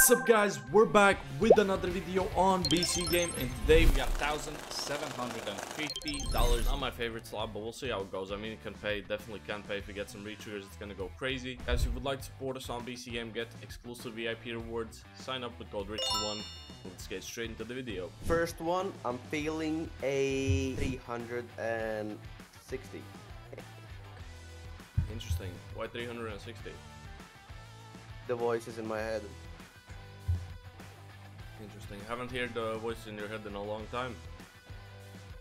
What's up guys, we're back with another video on BC Game and today we got $1,750 on my favorite slot but we'll see how it goes. I mean it can pay, definitely can pay if we get some retriggers, it's gonna go crazy. Guys, if you would like to support us on BC Game, get exclusive VIP rewards, sign up with code RICHY1. Let's get straight into the video. First one, I'm feeling a 360. Interesting. Why 360? The voice is in my head. Interesting. Haven't heard the voice in your head in a long time.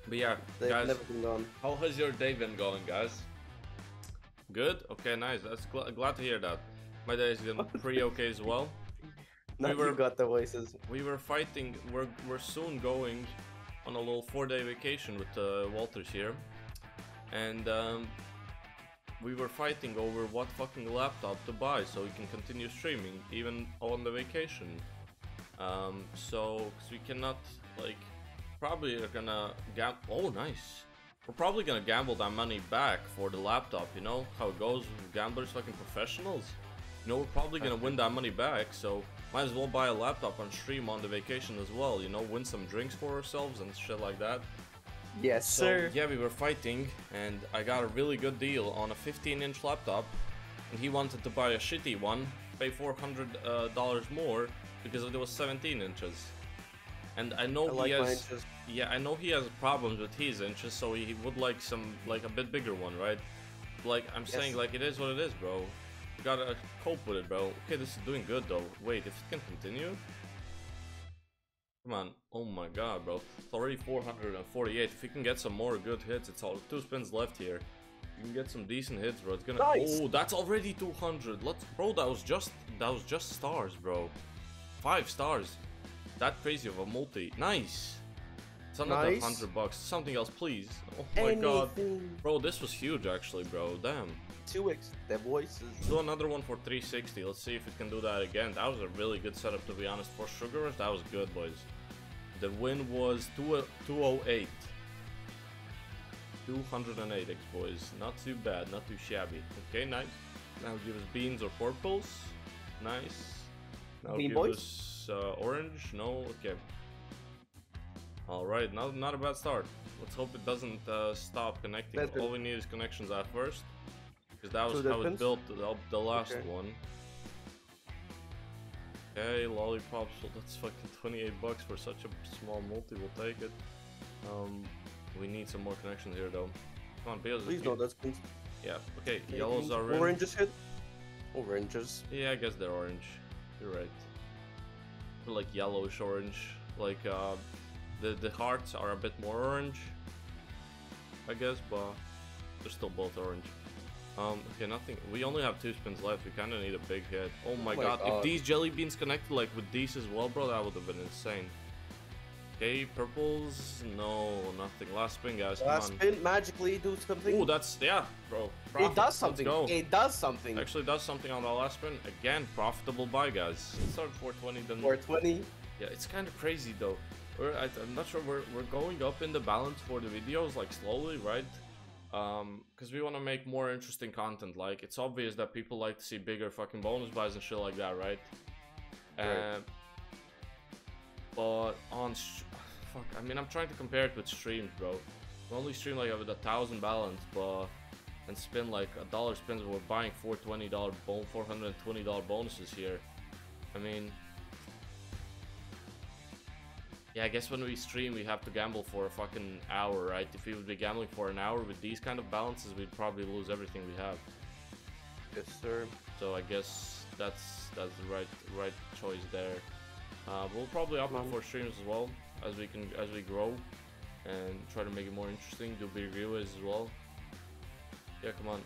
But yeah, They've guys, never been gone. how has your day been going, guys? Good? Okay, nice. That's gl glad to hear that. My day is been pretty okay as well. Now were- you got the voices. We were fighting, we're, we're soon going on a little four day vacation with uh, Walters here. And um, we were fighting over what fucking laptop to buy so we can continue streaming even on the vacation. Um, so, cause we cannot, like, probably are gonna gam- Oh, nice. We're probably gonna gamble that money back for the laptop, you know? How it goes with gamblers, fucking professionals. You know, we're probably gonna win that money back, so might as well buy a laptop on stream on the vacation as well, you know? Win some drinks for ourselves and shit like that. Yes, So, sir. yeah, we were fighting, and I got a really good deal on a 15 inch laptop, and he wanted to buy a shitty one, pay 400 uh, dollars more because it was 17 inches. And I know I like he has, yeah, I know he has problems with his inches, so he would like some, like a bit bigger one, right? Like I'm saying, like it is what it is, bro. You gotta cope with it, bro. Okay, this is doing good though. Wait, if it can continue. Come on. Oh my god, bro. It's already 448. If you can get some more good hits, it's all two spins left here. You can get some decent hits, bro. It's gonna. Nice. Oh, that's already 200. Let's, bro. That was just that was just stars, bro. Five stars. That crazy of a multi. Nice. It's another Nice. hundred bucks. Something else, please. Oh my god, bro. This was huge, actually, bro. Damn. 2x. The voices. Do another one for 360. Let's see if it can do that again. That was a really good setup, to be honest. For Sugar Rush, that was good, boys. The win was 208. 208 X, boys. Not too bad, not too shabby. Okay, nice. Now give us beans or purples. Nice. Now Bean give boys? us uh, orange. No, okay. Alright, not, not a bad start. Let's hope it doesn't uh, stop connecting. That's good. All we need is connections at first. Because that was that how it built the, the last Okay. one. Okay, lollipops. Well, that's fucking 28 bucks for such a small multi. We'll take it. Um, we need some more connections here, though. Come on, Beals. Please no, that's pink. Yeah. Okay, yellows are in. Oranges hit. Oranges. Yeah, I guess they're orange. You're right. They're like yellowish orange. Like uh, the the hearts are a bit more orange. I guess, but they're still both orange. Um, okay, nothing. We only have two spins left. We kind of need a big hit. Oh my, my god. If these jelly beans connected like with these as well, bro, that would have been insane. Okay, purples. No, nothing. Last spin, guys. Come Last on. spin magically do something. Oh, that's yeah, bro. it does something. It does something. Actually does something on the last spin. Again, profitable buy, guys. Let's 420 then. 420. Yeah, it's kind of crazy though. We're, I, I'm not sure we're, we're going up in the balance for the videos, like slowly, right? Um, because we want to make more interesting content. Like, it's obvious that people like to see bigger fucking bonus buys and shit like that, right? Right. Um, but on, fuck, I mean, I'm trying to compare it with streams, bro. We only stream like with a thousand balance, but and spin like a dollar spins. We're buying four twenty dollar bon, four hundred and twenty dollar bonuses here. I mean, yeah, I guess when we stream, we have to gamble for a fucking hour, right? If we would be gambling for an hour with these kind of balances, we'd probably lose everything we have. Yes, sir. So I guess that's that's the right right choice there. Uh, we'll probably up it Mhm. for streams as well as we can as we grow and try to make it more interesting. Do big giveaways as well. Yeah, come on.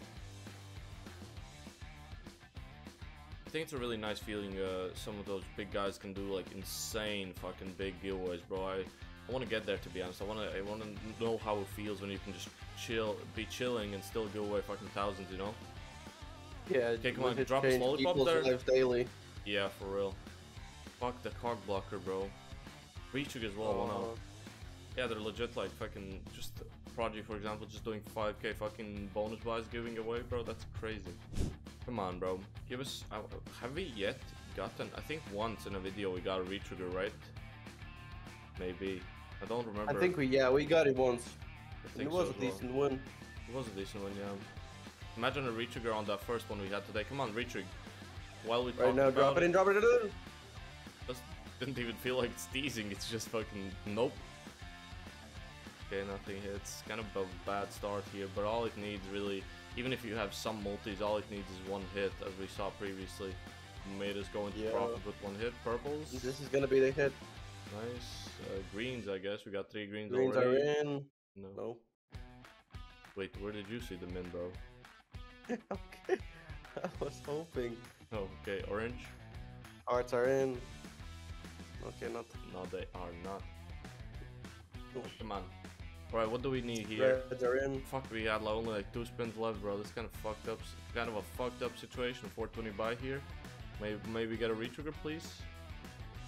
I think it's a really nice feeling. Uh, some of those big guys can do like insane fucking big giveaways, bro. I, I want to get there to be honest. I want to I want to know how it feels when you can just chill, be chilling and still give away fucking thousands, you know? Yeah. Okay, come on, drop a lollipop there. lives daily. Yeah, for real. Fuck the cock blocker, bro. Reaching as well, one Uh, out. Yeah, they're legit like fucking just Prodigy, for example, just doing 5k fucking bonus buys giving away, bro. That's crazy. Come on, bro. Give us. Uh, have we yet gotten? I think once in a video we got a retrigger, right? Maybe. I don't remember. I think we yeah we got it once. I And think it was so a as well. decent one. It was a decent one, yeah. Imagine a retrigger on that first one we had today. Come on, retrig. While we Right now, drop it in, drop it in. Just didn't even feel like it's teasing. It's just fucking nope. Okay, nothing hits. Kind of a bad start here, but all it needs really, even if you have some multis, all it needs is one hit, as we saw previously. Made us go into Yeah. profit with one hit. Purples, This is gonna be the hit. nice. Uh, greens, I guess. We got three greens, Greens already. are in. No. No. Wait, where did you see the min, bro? okay. I was hoping. Oh, okay. Orange? Hearts are in. Okay, not. No, they are not. Oh. Come on. Alright, what do we need here? Are in. Fuck, we had only like two spins left, bro. This kind of fucked up, kind of a fucked up situation. 420 by here. Maybe, maybe get a retrigger, please.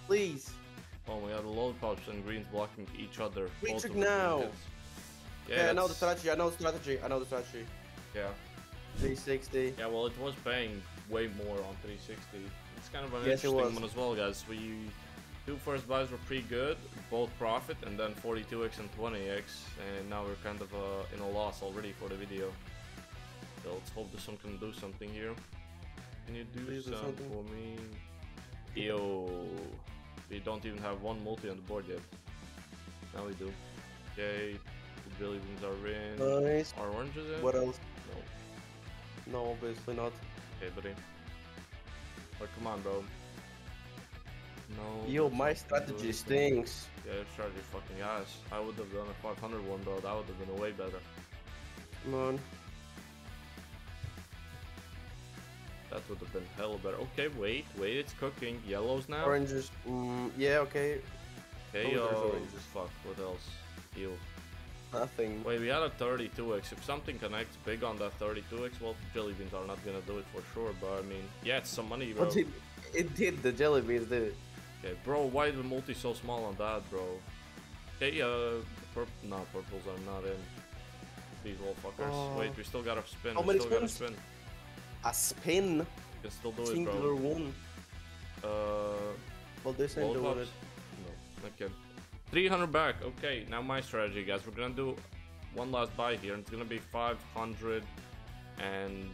Please. Oh, we have a load pops and greens blocking each other. both Retrig now. hits. Yeah, I know the strategy. I know the strategy. I know the strategy. Yeah, 360. yeah. Well, it was paying way more on 360. It's kind of an Yes, interesting one as well, guys. We two first buys were pretty good, both profit, and then 42x and 20x, and now we're kind of uh, in a loss already for the video. So let's hope this one can do something here. Can you do Please something something. for me? Yo, we don't even have one multi on the board yet. Now we do. Okay, the jelly beans are in. Nice. Are oranges in? What else? No. No, obviously not. Okay, buddy. But come on, bro. No. Yo, my not gonna do strategy stinks. Yeah, your strategy fucking ass. I would have done a 500 one, bro. That would have been way better. Come on. That would have been hell better. Okay, wait, wait, it's cooking. Yellows now. Oranges. Mm, yeah, okay. Okay, Oh, yo. oranges. Fuck, what else? Ew. Nothing. Wait, we had a 32x. If something connects big on that 32x, well, jelly beans are not gonna do it for sure. But I mean, yeah, it's some money, bro. Did it did? The jelly beans did it. Okay, bro, why is the multi so small on that, bro? Okay, uh, purp no, purples are not in. These little fuckers. Oh. Wait, we still gotta spin. How we many still gotta spins? spin. A spin. We can still do it, Singular bro. one. Uh, Well, this ain't doing lollipops? it. No, okay. 300 back. Okay, now my strategy, guys. We're gonna do one last buy here, and it's gonna be 500 and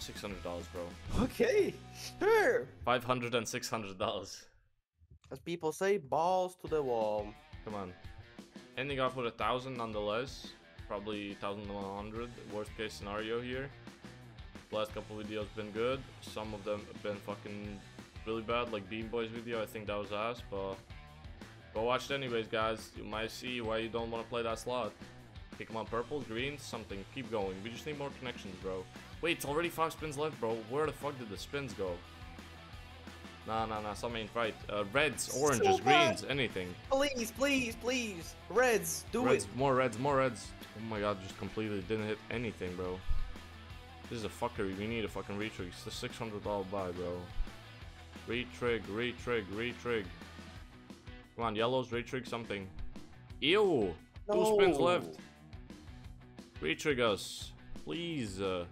600 dollars, bro. Okay, sure. 500 and 600 dollars. As people say, balls to the wall. Come on. Ending off with a thousand nonetheless. Probably 1100. Worst case scenario here. Last couple videos been good. Some of them have been fucking really bad, like Bean Boys video. I think that was ass, but go watch it anyways, guys. You might see why you don't want to play that slot. Pick them on purple, green, something. Keep going. We just need more connections, bro. Wait, it's already five spins left, bro. Where the fuck did the spins go? Nah, nah, nah. Something ain't right. Uh, reds, oranges, bad. greens, anything. Please, please, please. Reds, do reds, it. more reds, more reds. Oh my god, just completely didn't hit anything, bro. This is a fuckery. We need a fucking retrig. It's a six hundred dollar buy, bro. Retrig, retrig, retrig. Come on, yellows, retrig something. Ew! Two spins left. Retrig us, please. Uh,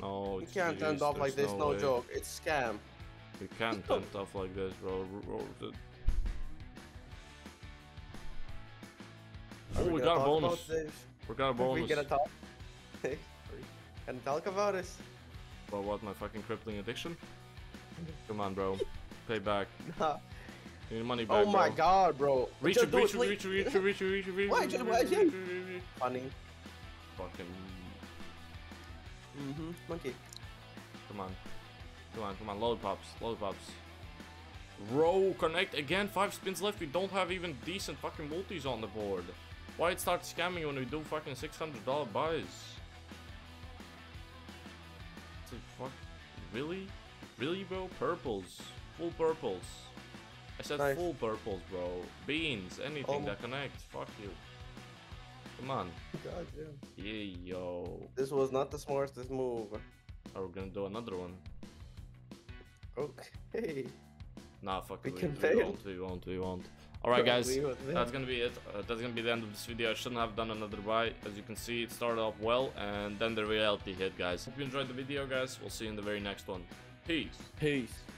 no, You can't end off like this, no way. joke. It's scam. You can't end off like this, bro. R- r- the- Are Oh, we got a bonus. We got a Are we bonus. gonna talk? Can talk about this? About what, my fucking crippling addiction? Come on, bro. Pay back. Nah. Give money back, Oh my bro. god, bro. Reach Just it, do reach it, it, please. reach it, reach it, reach it, reach it, reach it, Why reach it, just- reach why it, just- reach it, reach it. Funny. Fucking, Mm-hmm. Monkey. come on. Come on, come on, load pops, load pops. Row, connect again, five spins left, we don't have even decent fucking multis on the board. Why it starts scamming when we do fucking $600 buys? Like, fuck, really? Really, bro? Purples, full purples. I said Nice. full purples, bro. Beans, anything Oh. that connects, fuck you. Come on. God, yeah. Yeah, yo. This was not the smartest move. Are we gonna do another one? Okay. Nah, fuck We it. We, can we fail. won't, we won't, we won't. Alright guys, Probably with them. that's gonna be it. Uh, that's gonna be the end of this video. I shouldn't have done another buy. As you can see, it started off well and then the reality hit guys. Hope you enjoyed the video guys. We'll see you in the very next one. Peace. Peace.